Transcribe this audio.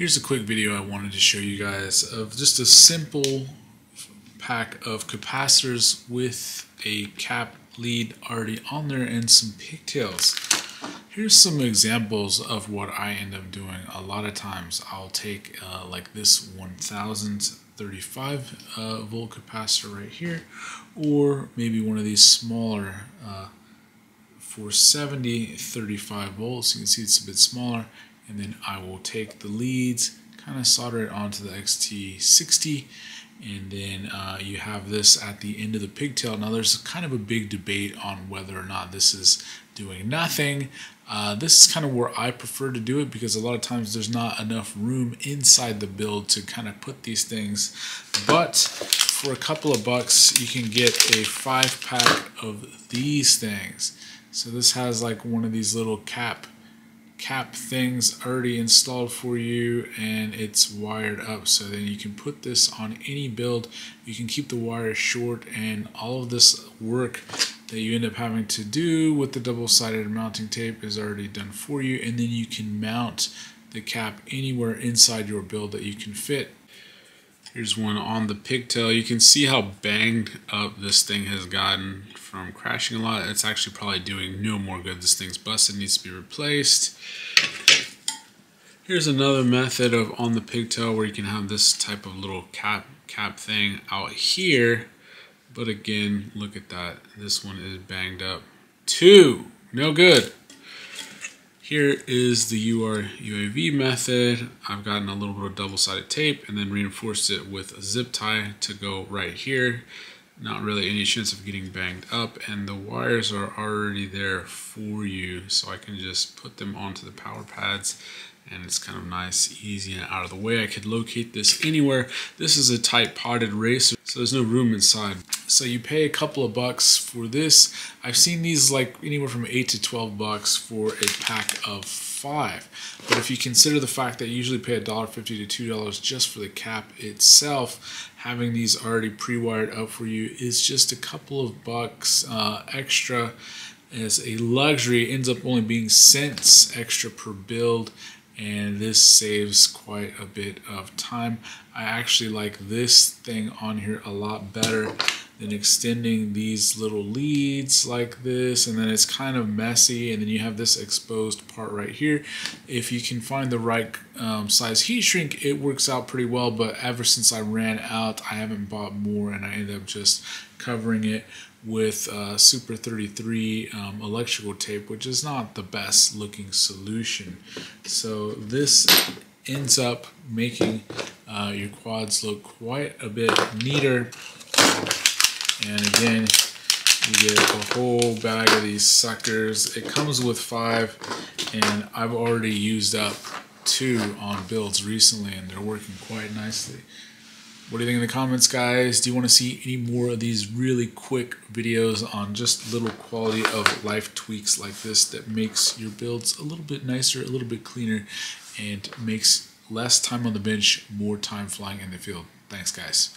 Here's a quick video I wanted to show you guys of just a simple pack of capacitors with a cap lead already on there and some pigtails. Here's some examples of what I end up doing. A lot of times I'll take uh, like this 1035 uh, volt capacitor right here or maybe one of these smaller uh, 470 35 volts. You can see it's a bit smaller and then I will take the leads, kind of solder it onto the XT60, and then uh, you have this at the end of the pigtail. Now there's kind of a big debate on whether or not this is doing nothing. Uh, this is kind of where I prefer to do it because a lot of times there's not enough room inside the build to kind of put these things. But for a couple of bucks, you can get a five pack of these things. So this has like one of these little cap cap things already installed for you and it's wired up. So then you can put this on any build. You can keep the wire short and all of this work that you end up having to do with the double-sided mounting tape is already done for you. And then you can mount the cap anywhere inside your build that you can fit Here's one on the pigtail. You can see how banged up this thing has gotten from crashing a lot. It's actually probably doing no more good. This thing's busted, needs to be replaced. Here's another method of on the pigtail where you can have this type of little cap cap thing out here. But again, look at that. This one is banged up. Two, no good. Here is the UR UAV method. I've gotten a little bit of double-sided tape and then reinforced it with a zip tie to go right here. Not really any chance of getting banged up and the wires are already there for you so I can just put them onto the power pads and it's kind of nice, easy, and out of the way. I could locate this anywhere. This is a tight potted racer, so there's no room inside. So you pay a couple of bucks for this. I've seen these like anywhere from 8 to 12 bucks for a pack of five. But if you consider the fact that you usually pay $1.50 to $2 just for the cap itself, having these already pre-wired up for you is just a couple of bucks uh, extra as a luxury. It ends up only being cents extra per build and this saves quite a bit of time. I actually like this thing on here a lot better than extending these little leads like this and then it's kind of messy and then you have this exposed part right here. If you can find the right um, size heat shrink it works out pretty well but ever since I ran out I haven't bought more and I end up just covering it with uh, Super 33 um, electrical tape, which is not the best looking solution. So this ends up making uh, your quads look quite a bit neater. And again, you get a whole bag of these suckers. It comes with five, and I've already used up two on builds recently, and they're working quite nicely. What do you think in the comments, guys? Do you want to see any more of these really quick videos on just little quality of life tweaks like this that makes your builds a little bit nicer, a little bit cleaner, and makes less time on the bench, more time flying in the field? Thanks, guys.